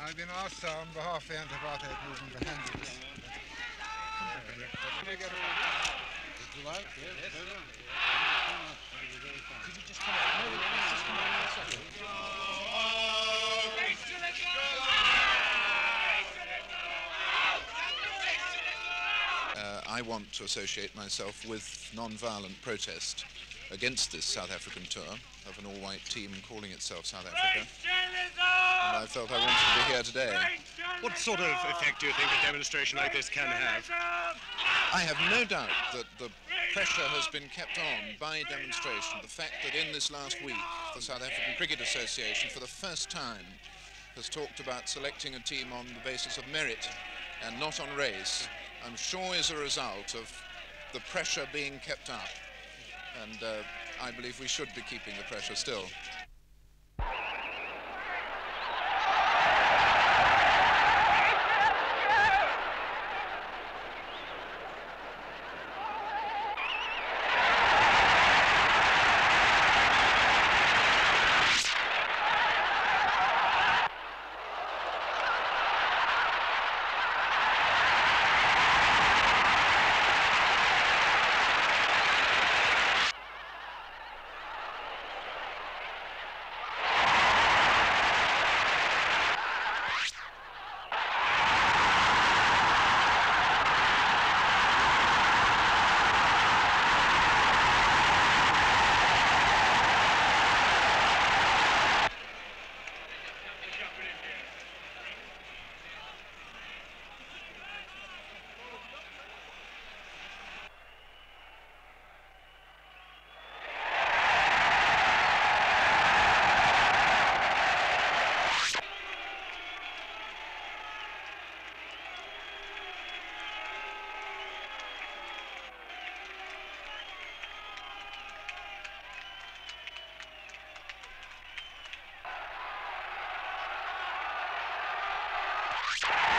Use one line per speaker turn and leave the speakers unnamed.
I've been asked on behalf of the anti-apartheid movement to this.
Uh, I want to associate myself with non-violent protest against this South African tour of an all-white team calling itself South Africa. And I felt I wanted to be here today.
What sort of effect do you think a demonstration like this can have?
I have no doubt that the pressure has been kept on by demonstration. The fact that in this last week, the South African Cricket Association, for the first time, has talked about selecting a team on the basis of merit and not on race, I'm sure is a result of the pressure being kept up. And uh, I believe we should be keeping the pressure still. you